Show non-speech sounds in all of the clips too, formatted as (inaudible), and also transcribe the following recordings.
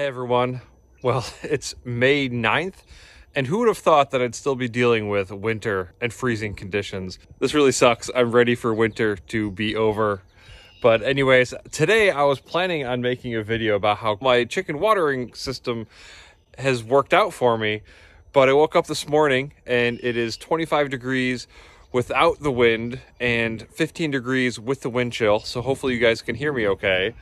Hey everyone. Well, (laughs) it's May 9th, and who would have thought that I'd still be dealing with winter and freezing conditions? This really sucks. I'm ready for winter to be over. But anyways, today I was planning on making a video about how my chicken watering system has worked out for me. But I woke up this morning and it is 25 degrees without the wind and 15 degrees with the wind chill. So hopefully you guys can hear me okay.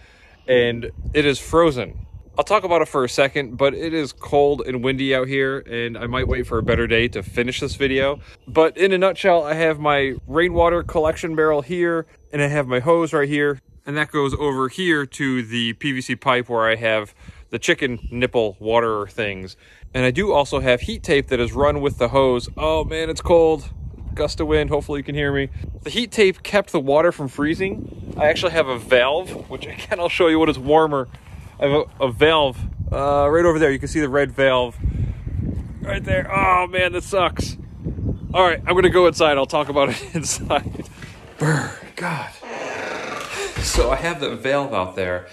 And it is frozen I'll talk about it for a second, but it is cold and windy out here, and I might wait for a better day to finish this video. But in a nutshell, I have my rainwater collection barrel here, and I have my hose right here, and that goes over here to the PVC pipe where I have the chicken nipple water things. And I do also have heat tape that is run with the hose. Oh man, it's cold. Gust of wind, hopefully you can hear me. The heat tape kept the water from freezing. I actually have a valve, which (laughs) again, I'll show you when it's warmer. I have a, a valve uh, right over there. You can see the red valve right there. Oh man, that sucks. All right, I'm gonna go inside. I'll talk about it (laughs) inside. Brr, God. So I have the valve out there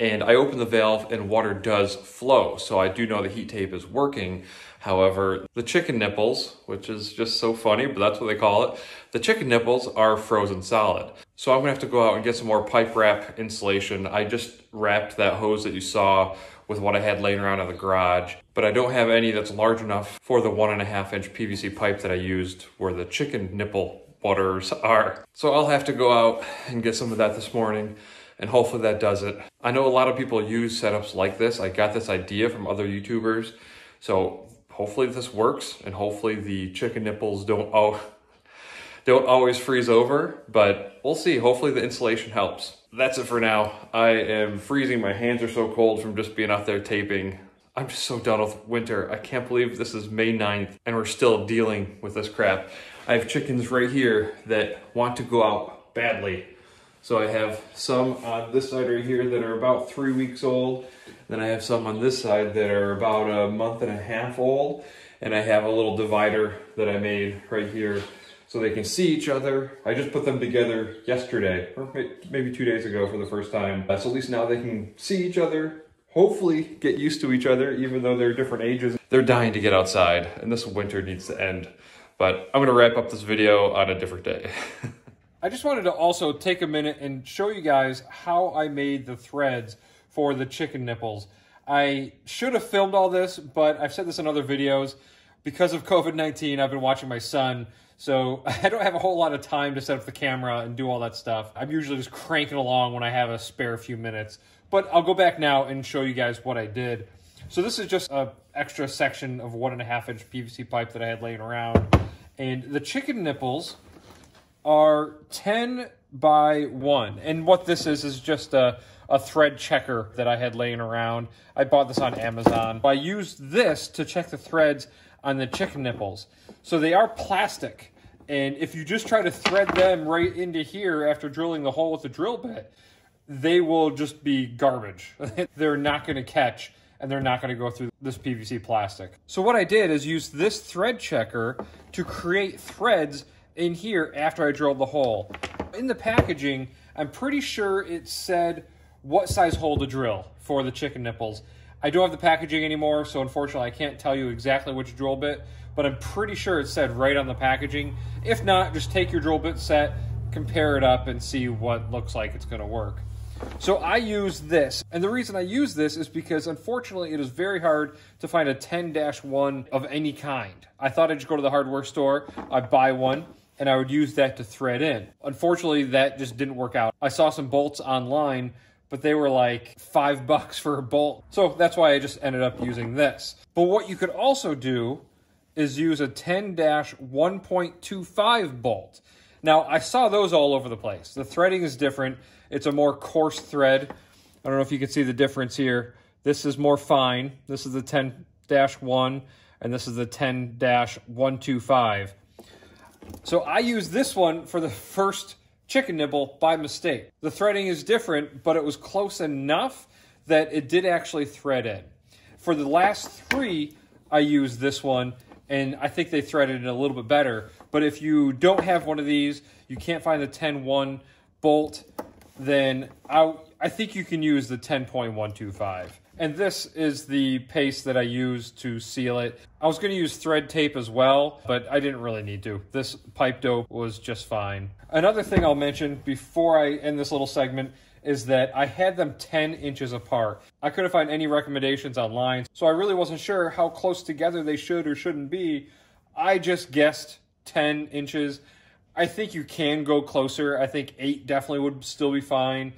and I open the valve and water does flow. So I do know the heat tape is working. However, the chicken nipples, which is just so funny, but that's what they call it, the chicken nipples are frozen solid. So I'm gonna have to go out and get some more pipe wrap insulation. I just wrapped that hose that you saw with what I had laying around in the garage, but I don't have any that's large enough for the one and a half inch PVC pipe that I used where the chicken nipple waters (laughs) are. So I'll have to go out and get some of that this morning and hopefully that does it. I know a lot of people use setups like this. I got this idea from other YouTubers. So hopefully this works and hopefully the chicken nipples don't oh, (laughs) don't always freeze over, but we'll see. Hopefully the insulation helps. That's it for now. I am freezing. My hands are so cold from just being out there taping. I'm just so done with winter. I can't believe this is May 9th and we're still dealing with this crap. I have chickens right here that want to go out badly. So I have some on this side right here that are about three weeks old. Then I have some on this side that are about a month and a half old. And I have a little divider that I made right here so they can see each other. I just put them together yesterday, or maybe two days ago for the first time. Uh, so at least now they can see each other, hopefully get used to each other, even though they're different ages. They're dying to get outside, and this winter needs to end. But I'm gonna wrap up this video on a different day. (laughs) I just wanted to also take a minute and show you guys how I made the threads for the chicken nipples. I should have filmed all this, but I've said this in other videos. Because of COVID-19, I've been watching my son, so (laughs) I don't have a whole lot of time to set up the camera and do all that stuff. I'm usually just cranking along when I have a spare few minutes. But I'll go back now and show you guys what I did. So this is just a extra section of one and a half inch PVC pipe that I had laying around. And the chicken nipples are 10 by 1. And what this is is just a, a thread checker that I had laying around. I bought this on Amazon. I used this to check the threads on the chicken nipples. So they are plastic. And if you just try to thread them right into here after drilling the hole with the drill bit, they will just be garbage. (laughs) they're not going to catch and they're not going to go through this PVC plastic. So what I did is use this thread checker to create threads in here after I drilled the hole. In the packaging, I'm pretty sure it said what size hole to drill for the chicken nipples. I don't have the packaging anymore, so unfortunately I can't tell you exactly which drill bit, but I'm pretty sure it said right on the packaging. If not, just take your drill bit set, compare it up, and see what looks like it's going to work. So I use this, and the reason I use this is because unfortunately it is very hard to find a 10-1 of any kind. I thought I'd just go to the hardware store, I'd buy one, and I would use that to thread in. Unfortunately, that just didn't work out. I saw some bolts online, but they were like five bucks for a bolt. So that's why I just ended up using this. But what you could also do is use a 10-1.25 bolt. Now, I saw those all over the place. The threading is different. It's a more coarse thread. I don't know if you can see the difference here. This is more fine. This is the 10-1, and this is the 10-125. So I used this one for the first chicken nipple by mistake. The threading is different, but it was close enough that it did actually thread in. For the last three, I used this one, and I think they threaded it a little bit better. But if you don't have one of these, you can't find the 10-1 bolt, then I, I think you can use the 10.125. And this is the paste that I use to seal it. I was going to use thread tape as well, but I didn't really need to. This pipe dope was just fine. Another thing I'll mention before I end this little segment is that I had them 10 inches apart. I couldn't find any recommendations online, so I really wasn't sure how close together they should or shouldn't be. I just guessed 10 inches. I think you can go closer. I think 8 definitely would still be fine.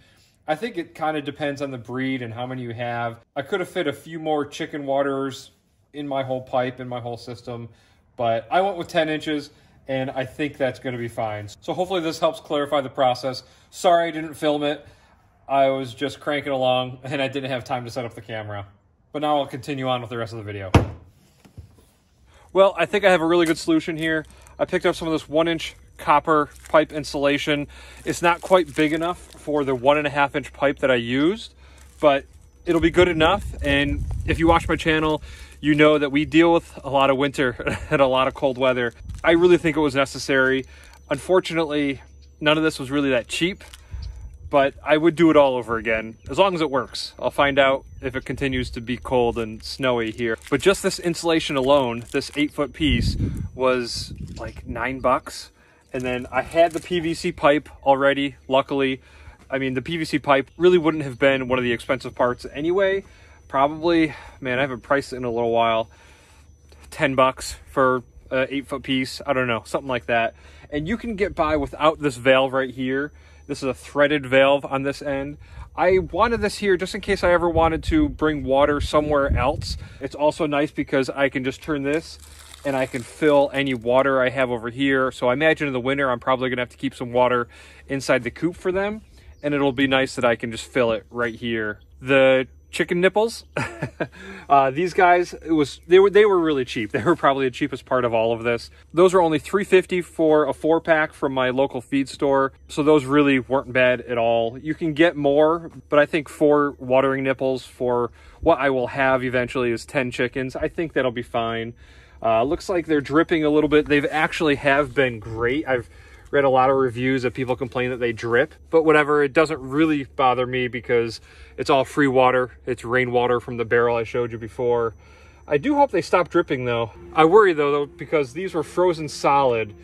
I think it kind of depends on the breed and how many you have. I could have fit a few more chicken waters in my whole pipe, in my whole system, but I went with 10 inches and I think that's going to be fine. So hopefully this helps clarify the process. Sorry I didn't film it. I was just cranking along and I didn't have time to set up the camera. But now I'll continue on with the rest of the video. Well, I think I have a really good solution here. I picked up some of this one inch copper pipe insulation. It's not quite big enough for the one and a half inch pipe that I used, but it'll be good enough. And if you watch my channel, you know that we deal with a lot of winter (laughs) and a lot of cold weather. I really think it was necessary. Unfortunately, none of this was really that cheap but I would do it all over again as long as it works. I'll find out if it continues to be cold and snowy here. But just this insulation alone, this eight foot piece was like nine bucks. And then I had the PVC pipe already, luckily. I mean, the PVC pipe really wouldn't have been one of the expensive parts anyway. Probably, man, I haven't priced it in a little while. 10 bucks for an eight foot piece. I don't know, something like that. And you can get by without this valve right here this is a threaded valve on this end. I wanted this here just in case I ever wanted to bring water somewhere else. It's also nice because I can just turn this and I can fill any water I have over here. So I imagine in the winter, I'm probably gonna have to keep some water inside the coop for them. And it'll be nice that I can just fill it right here. The chicken nipples. (laughs) uh, these guys, it was they were they were really cheap. (laughs) They were probably the cheapest part of all of this. Those are only 350 for a four pack from my local feed store. So those really weren't bad at all. You can get more, but I think four watering nipples for what I will have eventually is 10 chickens. I think that'll be fine. Uh, looks like they're dripping a little bit. They've actually have been great. I've read a lot of reviews of people complain that they drip, but whatever, it doesn't really bother me because it's all free water. It's rainwater from the barrel I showed you before. I do hope they stop dripping though. I worry though, though because these were frozen solid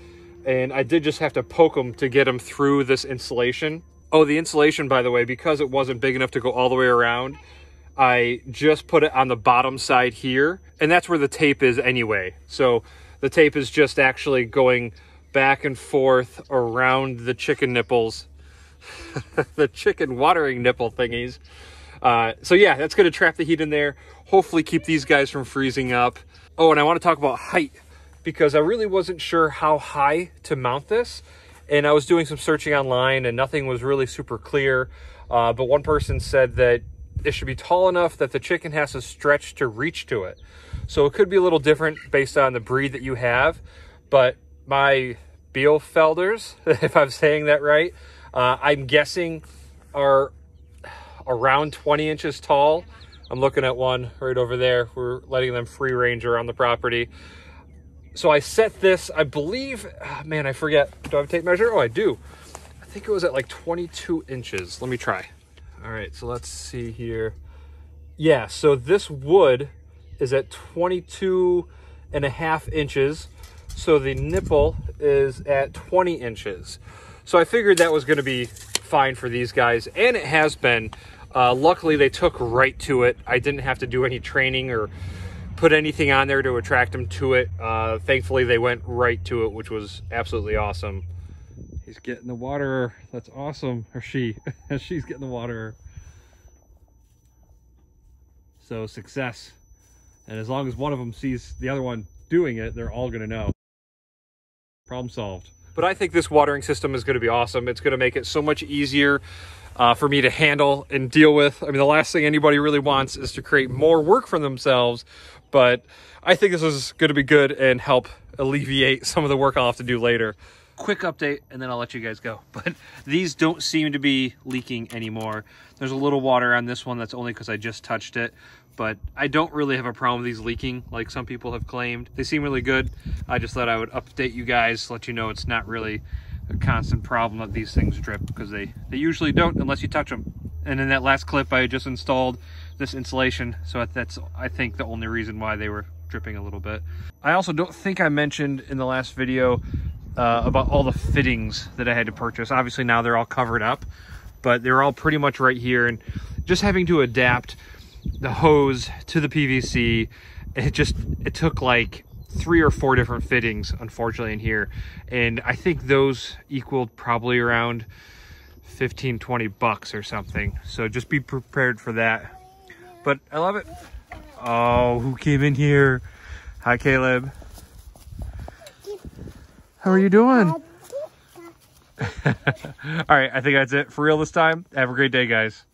and I did just have to poke them to get them through this insulation. Oh, the insulation, by the way, because it wasn't big enough to go all the way around, I just put it on the bottom side here, and that's where the tape is anyway. So the tape is just actually going back and forth around the chicken nipples, (laughs) the chicken watering nipple thingies. Uh, so yeah, that's going to trap the heat in there. Hopefully keep these guys from freezing up. Oh, and I want to talk about height because I really wasn't sure how high to mount this. And I was doing some searching online and nothing was really super clear. Uh, but one person said that it should be tall enough that the chicken has to stretch to reach to it. So it could be a little different based on the breed that you have. But my Bielefelders, (laughs) if I'm saying that right. Uh, I'm guessing are around 20 inches tall. I'm looking at one right over there. We're letting them free range around the property. So I set this, I believe, oh man, I forget. Do I have a tape measure? Oh, I do. I think it was at like 22 inches. Let me try. All right, so let's see here. Yeah, so this wood is at 22 and a half inches. So the nipple is at 20 inches. So I figured that was going to be fine for these guys, and it has been. Uh, luckily, they took right to it. I didn't have to do any training or put anything on there to attract them to it. Uh, thankfully, they went right to it, which was absolutely awesome. He's getting the water. That's awesome. Or she. (laughs) She's getting the water. So success. And as long as one of them sees the other one doing it, they're all going to know. Problem solved. But I think this watering system is going to be awesome. It's going to make it so much easier uh, for me to handle and deal with. I mean, the last thing anybody really wants is to create more work for themselves. But I think this is going to be good and help alleviate some of the work I'll have to do later. Quick update, and then I'll let you guys go. (laughs) But these don't seem to be leaking anymore. There's a little water on this one. That's only because I just touched it but I don't really have a problem with these leaking like some people have claimed. They seem really good. I just thought I would update you guys, let you know it's not really a constant problem that these things drip because they, they usually don't unless you touch them. And in that last clip I just installed this insulation. So that's, I think, the only reason why they were dripping a little bit. I also don't think I mentioned in the last video uh, about all the fittings that I had to purchase. Obviously now they're all covered up, but they're all pretty much right here. And just having to adapt the hose to the PVC, it just, it took like three or four different fittings, unfortunately, in here. And I think those equaled probably around 15, 20 bucks or something. So just be prepared for that. But I love it. Oh, who came in here? Hi, Caleb. How are you doing? (laughs) (laughs) All right, I think that's it for real this time. Have a great day, guys.